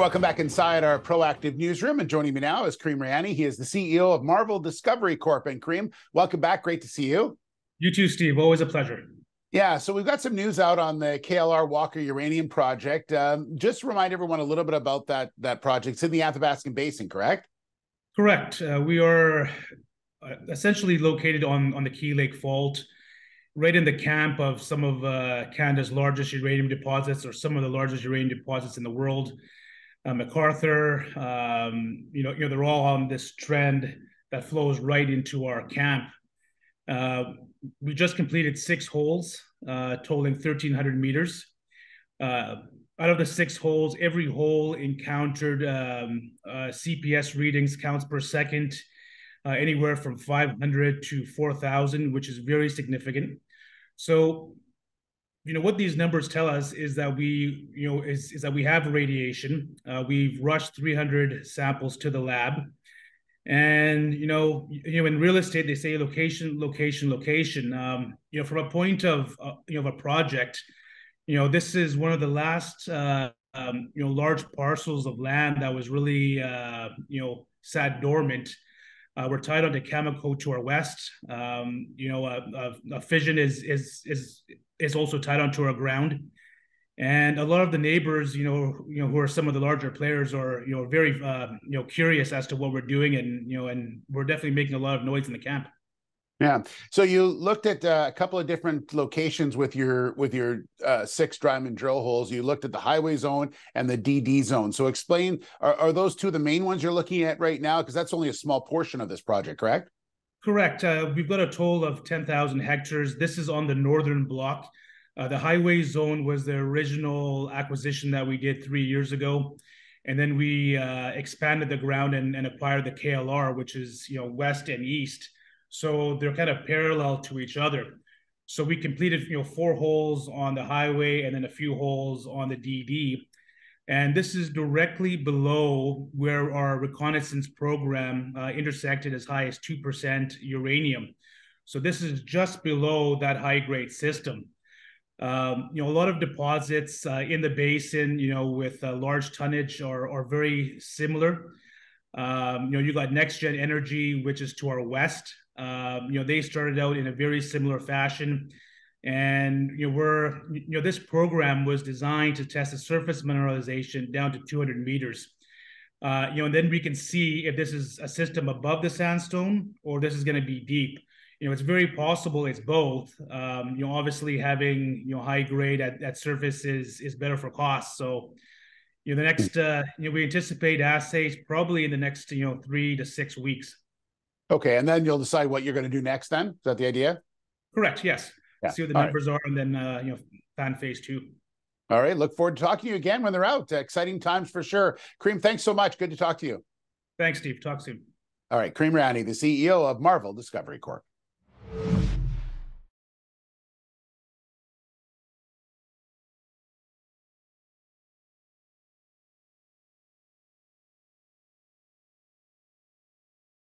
welcome back inside our proactive newsroom. And joining me now is Karim Rayani. He is the CEO of Marvel Discovery Corp. And Karim, welcome back. Great to see you. You too, Steve. Always a pleasure. Yeah, so we've got some news out on the KLR Walker Uranium Project. Um, just remind everyone a little bit about that that project. It's in the Athabascan Basin, correct? Correct. Uh, we are uh, essentially located on on the Key Lake Fault right in the camp of some of uh, Canada's largest uranium deposits or some of the largest uranium deposits in the world. Uh, McArthur, um, you know, you know, they're all on this trend that flows right into our camp. Uh, we just completed six holes, uh, totaling 1,300 meters. Uh, out of the six holes, every hole encountered um, uh, CPS readings, counts per second, uh, anywhere from 500 to 4,000, which is very significant. So, you know, what these numbers tell us is that we, you know, is, is that we have radiation. Uh, we've rushed 300 samples to the lab. And, you know, you know, in real estate, they say location, location, location. Um, you know, from a point of, uh, you know, of a project, you know, this is one of the last, uh, um, you know, large parcels of land that was really, uh, you know, sat dormant uh, we're tied onto Cameco to our west. Um, you know, a, a, fission is is is is also tied onto our ground, and a lot of the neighbors, you know, you know, who are some of the larger players, are you know very uh, you know curious as to what we're doing, and you know, and we're definitely making a lot of noise in the camp. Yeah. So you looked at uh, a couple of different locations with your with your uh, six diamond drill holes. You looked at the highway zone and the DD zone. So explain, are, are those two the main ones you're looking at right now? Because that's only a small portion of this project, correct? Correct. Uh, we've got a total of 10,000 hectares. This is on the northern block. Uh, the highway zone was the original acquisition that we did three years ago. And then we uh, expanded the ground and, and acquired the KLR, which is, you know, west and east. So they're kind of parallel to each other. So we completed, you know, four holes on the highway and then a few holes on the DD. And this is directly below where our reconnaissance program uh, intersected as high as 2% uranium. So this is just below that high grade system. Um, you know, a lot of deposits uh, in the basin, you know, with uh, large tonnage are, are very similar. Um, you know, you got NexGen Energy, which is to our west. Um, you know, they started out in a very similar fashion. And you know, we're you know, this program was designed to test the surface mineralization down to 200 meters. Uh, you know, and then we can see if this is a system above the sandstone or this is going to be deep. You know, it's very possible it's both. Um, you know, obviously having you know high grade at, at surface is is better for cost. So, you know, the next uh, you know we anticipate assays probably in the next you know three to six weeks. Okay, and then you'll decide what you're going to do next. Then is that the idea? Correct. Yes. Yeah. See what the All numbers right. are, and then uh, you know, fan phase two. All right. Look forward to talking to you again when they're out. Exciting times for sure. Karim, thanks so much. Good to talk to you. Thanks, Steve. Talk soon. All right. Karim Rayani, the CEO of Marvel Discovery Corp.